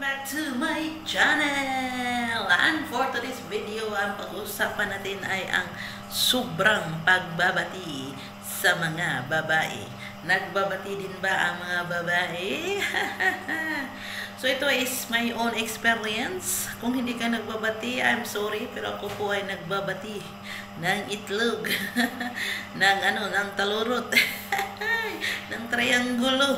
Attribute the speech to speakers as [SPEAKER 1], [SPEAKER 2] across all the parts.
[SPEAKER 1] back to my channel! And for today's video, ang pag-usapan natin ay ang sobrang pagbabati sa mga babae. Nagbabati din ba ang mga babae? so ito is my own experience. Kung hindi ka nagbabati, I'm sorry, pero ako po ay nagbabati ng itlog, ng ano, ng talurot, ng triangulo,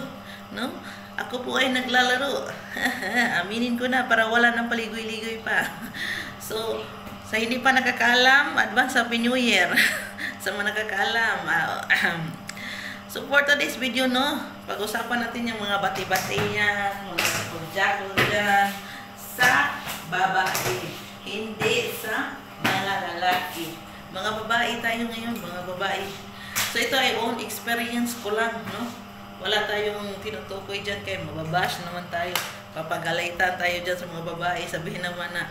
[SPEAKER 1] no? Ako po ay naglalaro. Aminin ko na para wala nang paligoy-ligoy pa. so, sa hindi pa nakakaalam, advance Happy New Year. sa mga nakakaalam. Uh, so, for today's video, no, pag-usapan natin yung mga bati-bati yan, mga sa babae. Hindi sa mga lalaki. Mga babae tayo ngayon, mga babae. So, ito ay own experience ko lang, no? Wala tayong tinutukoy dyan kay mababash naman tayo. Papagalitan tayo dyan sa mga babae. Sabihin naman na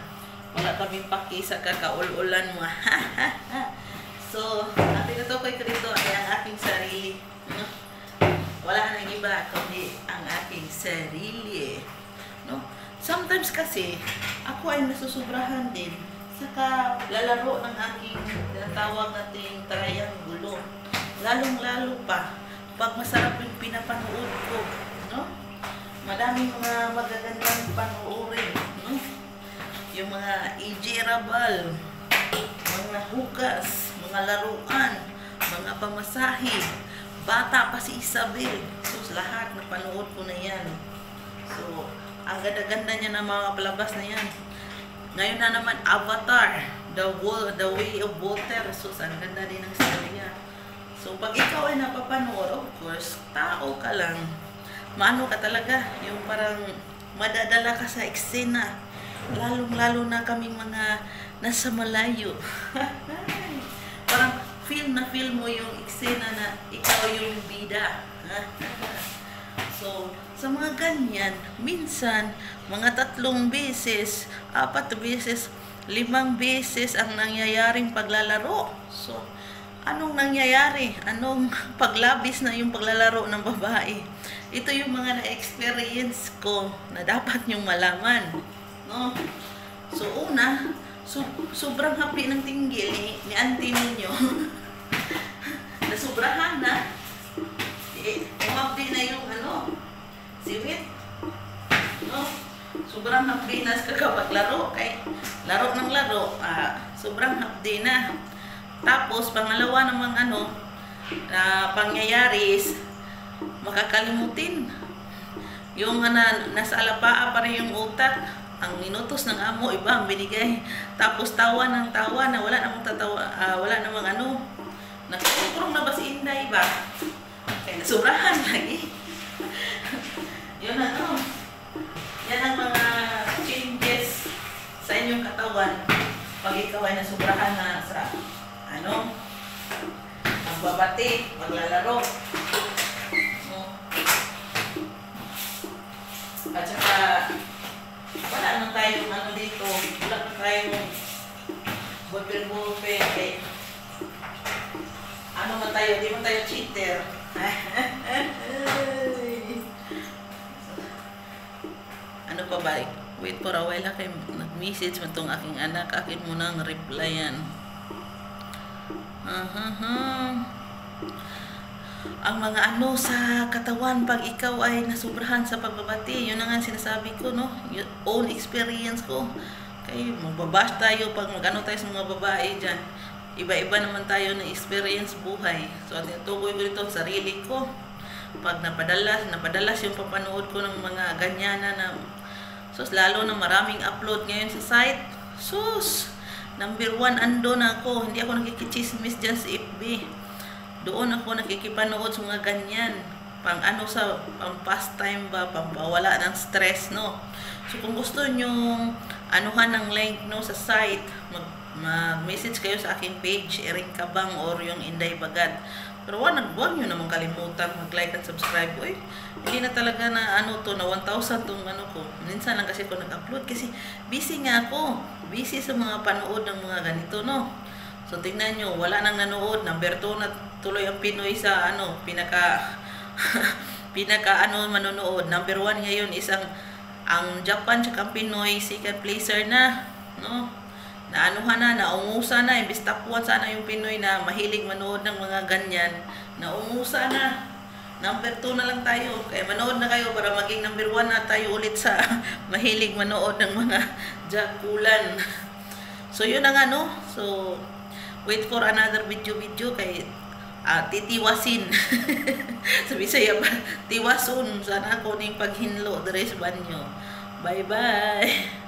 [SPEAKER 1] wala kaming paki sa kakaululan mo. so, ang tinutukoy ko dito ay ang aking sarili. No? Wala nang iba kundi ang aking sarili. No? Sometimes kasi, ako ay nasusobrahan din sa lalaro ng aking tinatawag nating triangulo. Lalong-lalo pa pag masarap yung pinapanood ko, no? Madaming mga magagandang panoorin, no? Yung mga EJ Rabal, mga hugas, mga laruan, mga pamasahe, bata pa si Isabel. So, lahat na panood ko na yan. So, ang ganda-ganda niya ng mga palabas na yan. Ngayon na naman, Avatar, The, the Way of Water. So, ang ganda din ng storya. So, pag ikaw ay napapanood, of course, tao ka lang. Maano ka talaga, yung parang madadala ka sa eksena. Lalong-lalo na kaming mga nasa malayo. parang feel na feel mo yung eksena na ikaw yung bida. so, sa mga ganyan, minsan, mga tatlong beses, apat beses, limang beses ang nangyayaring paglalaro. So, anong nangyayari? Anong paglabis na yung paglalaro ng babae? Ito yung mga na-experience ko na dapat nyong malaman. No? So, una, so, sobrang happy ng tinggil ni, ni auntie ninyo. Nasubrahan na. Eh, umabdi na yung ano, siwit. No? Sobrang happy na sa kakapaglaro. Kay, laro ng laro, ah, sobrang happy na. Tapos, pangalawa namang ano, na pangyayari is, makakalimutin. Yung na, nasa alapaa pa rin yung utak, ang minutos ng amo, iba ang binigay. Tapos tawa ng tawa na wala namang tatawa, uh, wala namang ano, nagkukurong na ba si Inday ba? Kaya nasurahan lagi. Yun ano, yan ang mga changes sa inyong katawan pag ikaw ay nasubrahan na sa ano, magbabati, maglalaro. No? At saka, wala naman tayong ano dito, wala naman tayong ballpen-ballpen, eh. Ano man tayo, di man tayo cheater. ano pa ba? Wait for a while, kay nag-message itong aking anak, akin mo nang replyan. Uh-huh. Ang mga ano sa katawan pag ikaw ay nasubrahan sa pagbabati, yun na nga sinasabi ko, no? Yung own experience ko. Kaya magbabash tayo pag magano tayo sa mga babae dyan. Iba-iba naman tayo ng experience buhay. So, at tinutukoy ko dito sarili ko. Pag napadalas, napadalas yung papanood ko ng mga ganyana na sus, lalo na maraming upload ngayon sa site. Sus! Number one, ando na ako. Hindi ako nakikichismis dyan sa FB. Doon ako nakikipanood sa mga ganyan. Pang ano sa, pang pastime ba, pang pawala ng stress, no? So, kung gusto nyo anuhan ng link, no, sa site, mag, mag-message kayo sa aking page, Erin Kabang or yung Inday Bagad. Pero wag, wag nyo naman kalimutan mag-like at subscribe. Uy, hindi na talaga na ano to, na 1,000 tong ano ko. Minsan lang kasi ako nag-upload kasi busy nga ako. Busy sa mga panood ng mga ganito, no? So, tingnan nyo, wala nang nanood. Number 2 na tuloy ang Pinoy sa ano, pinaka, pinaka ano manonood. Number 1 ngayon, isang ang Japan ang Pinoy second placer na, no? Naanuhan na, naungusa na, imbis tapuan sana yung Pinoy na mahilig manood ng mga ganyan, naungusa na. Number 2 na lang tayo. Kaya manood na kayo para maging number 1 na tayo ulit sa mahilig manood ng mga jakulan. So yun na nga no. So wait for another video video kay uh, titiwasin. sa Bisaya pa, tiwason sana ako ning paghinlo dres banyo. Bye bye.